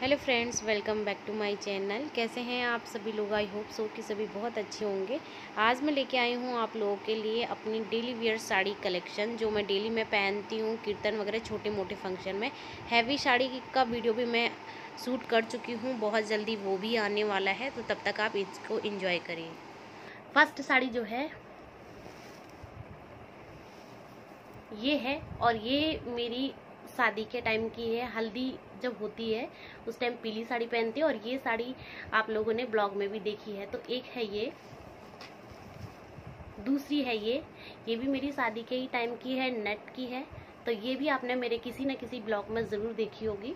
Hello friends, welcome back to my channel. कैसे हैं आप सभी लोग? आई होप सो कि सभी बहुत अच्छे होंगे। आज मैं लेके आई हूँ आप लोगों के लिए अपनी डेली वियर साड़ी कलेक्शन, जो मैं डेली में पहनती हूँ कीर्तन वगैरह छोटे मोटे फ़ंक्शन में। हैवी साड़ी का वीडियो भी मैं शूट कर चुकी हूँ, बहुत जल्दी वो भी आने वाला है तो तब तक आप इसको इंजॉय करिए। फ़र्स्ट साड़ी जो है, ये है और ये मेरी शादी के टाइम की है, हल्दी जब होती है, उस टाइम पीली साड़ी पहनती है और ये साड़ी आप लोगों ने ब्लॉग में भी देखी है। तो एक है ये, दूसरी है ये ये भी मेरी शादी के ही टाइम की है नेट की है। तो ये भी आपने मेरे किसी न किसी ब्लॉग में ज़रूर देखी होगी।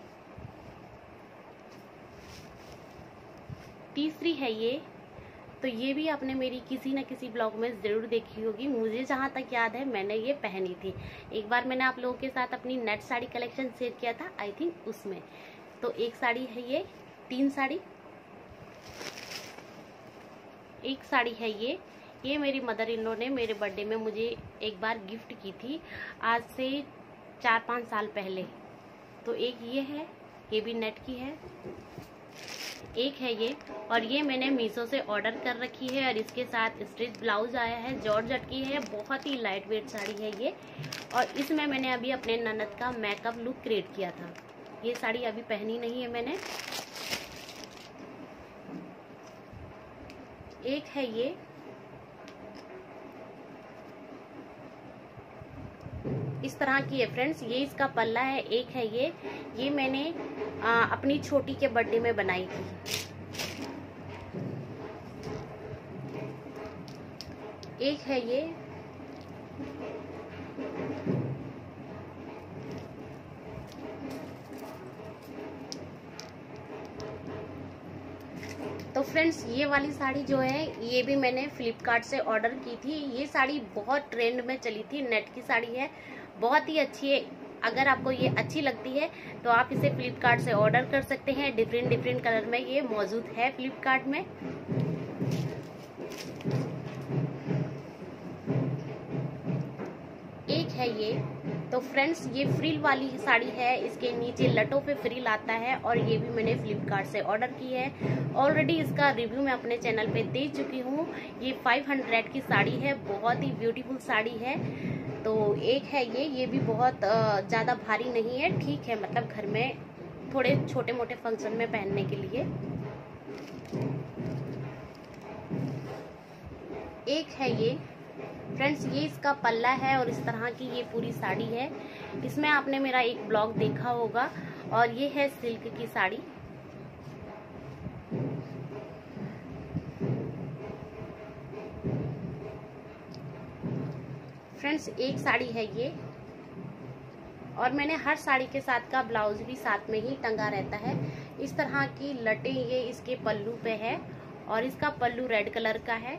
तीसरी है ये तो ये भी आपने मेरी किसी न किसी ब्लॉग में ज़रूर देखी होगी। मुझे जहाँ तक याद है, मैंने ये पहनी थी। एक बार मैंने आप लोगों के साथ अपनी नेट साड़ी कलेक्शन शेयर किया था, आई थिंक उसमें। तो एक साड़ी है ये, तीन साड़ी। एक साड़ी है ये। ये मेरी मदर इन लॉ ने मेरे बर्थडे में मुझे एक बार गिफ्ट की थी, आज से चार पाँच साल पहले। तो एक ये है, ये भी नेट की है। एक है ये, और ये मैंने मीशो से ऑर्डर कर रखी है, और इसके साथ स्ट्रिच ब्लाउज आया है जॉर्जट की है, बहुत ही लाइट वेट साड़ी है ये, और इसमें मैंने अभी अपने ननद का मेकअप लुक क्रिएट किया था। ये साड़ी अभी पहनी नहीं है मैंने। एक है ये। इस तरह की है फ्रेंड्स ये इसका पल्ला है, एक है ये। ये मैंने आ, अपनी छोटी के बर्थडे में बनाई थी। एक है ये। तो फ्रेंड्स ये वाली साड़ी जो है ये भी मैंने फ्लिपकार्ट से ऑर्डर की थी। ये साड़ी बहुत ट्रेंड में चली थी। नेट की साड़ी है। बहुत ही अच्छी है। अगर आपको ये अच्छी लगती है तो आप इसे फ्लिपकार्ट से ऑर्डर कर सकते हैं। डिफरेंट डिफरेंट कलर में ये मौजूद है फ्लिपकार्ट में। एक है ये। तो फ्रेंड्स ये फ्रिल वाली साड़ी है। इसके नीचे लटों पे फ्रिल आता है और ये भी मैंने फ्लिपकार्ट से ऑर्डर की है। ऑलरेडी इसका रिव्यू मैं अपने चैनल पे दे चुकी हूँ। ये 500 की साड़ी है। बहुत ही ब्यूटीफुल साड़ी है। तो एक है ये ये भी बहुत ज़्यादा भारी नहीं है, ठीक है मतलब घर में थोड़े छोटे मोटे फ़ंक्शन में पहनने के लिए। एक है ये फ्रेंड्स ये इसका पल्ला है और इस तरह की ये पूरी साड़ी है। इसमें आपने मेरा एक ब्लॉग देखा होगा और ये है सिल्क की साड़ी। फ्रेंड्स, एक साड़ी है ये। और मैंने हर साड़ी के साथ का ब्लाउज भी साथ में ही टंगा रहता है। इस तरह की लटे ये इसके पल्लू पे है और इसका पल्लू रेड कलर का है।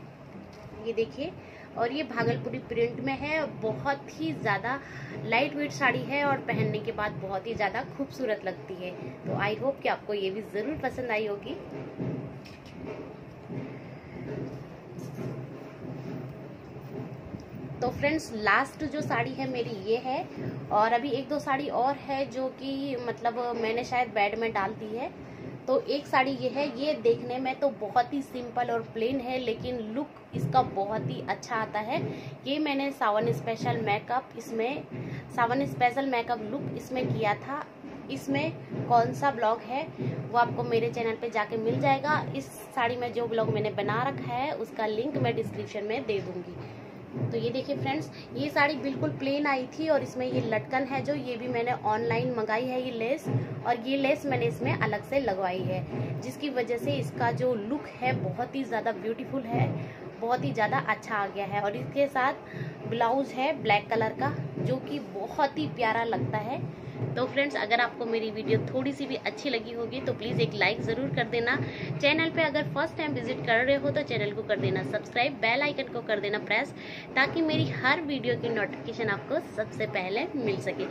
ये देखिए, और ये भागलपुरी प्रिंट में है। बहुत ही ज़्यादा लाइट वेट साड़ी है और पहनने के बाद बहुत ही ज़्यादा खूबसूरत लगती है। तो आई होप कि आपको ये भी ज़रूर पसंद आई होगी। तो फ्रेंड्स लास्ट जो साड़ी है मेरी ये है और अभी एक दो साड़ी और है जो कि मतलब मैंने शायद बेड में डाल दी है। तो एक साड़ी ये है, ये देखने में तो बहुत ही सिंपल और प्लेन है, लेकिन लुक इसका बहुत ही अच्छा आता है। ये मैंने सावन स्पेशल मेकअप इसमें, सावन स्पेशल मेकअप लुक इसमें किया था। इसमें कौन सा ब्लॉग है वो आपको मेरे चैनल पे जाके मिल जाएगा। इस साड़ी में जो ब्लॉग मैंने बना रखा है, उसका लिंक मैं डिस्क्रिप्शन में दे दूँगी। तो ये देखिए फ्रेंड्स ये साड़ी बिल्कुल प्लेन आई थी और इसमें ये लटकन है जो, ये भी मैंने ऑनलाइन मंगाई है ये लेस और ये लेस मैंने इसमें अलग से लगवाई है, जिसकी वजह से इसका जो लुक है बहुत ही ज़्यादा ब्यूटीफुल है, बहुत ही ज़्यादा अच्छा आ गया है और इसके साथ ब्लाउज है ब्लैक कलर का जो कि बहुत ही प्यारा लगता है। तो फ्रेंड्स, अगर आपको मेरी वीडियो थोड़ी सी भी अच्छी लगी होगी तो प्लीज़ एक लाइक ज़रूर कर देना। चैनल पे अगर फ़र्स्ट टाइम विज़िट कर रहे हो तो चैनल को कर देना सब्सक्राइब, बेल आइकन को कर देना प्रेस, ताकि मेरी हर वीडियो की नोटिफिकेशन आपको सबसे पहले मिल सके।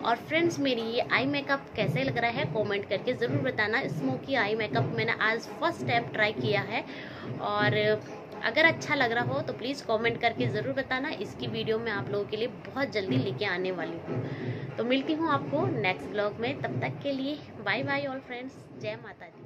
और फ्रेंड्स, मेरी ये आई मेकअप कैसे लग रहा है, कॉमेंट करके ज़रूर बताना। स्मोकी आई मेकअप मैंने आज फ़र्स्ट टाइम ट्राई किया है। और अगर अच्छा लग रहा हो तो प्लीज़ कमेंट करके ज़रूर बताना। इसकी वीडियो मैं आप लोगों के लिए बहुत जल्दी लेके आने वाली हूँ। तो मिलती हूँ आपको नेक्स्ट ब्लॉग में। तब तक के लिए बाय बाय ऑल फ्रेंड्स जय माता दी।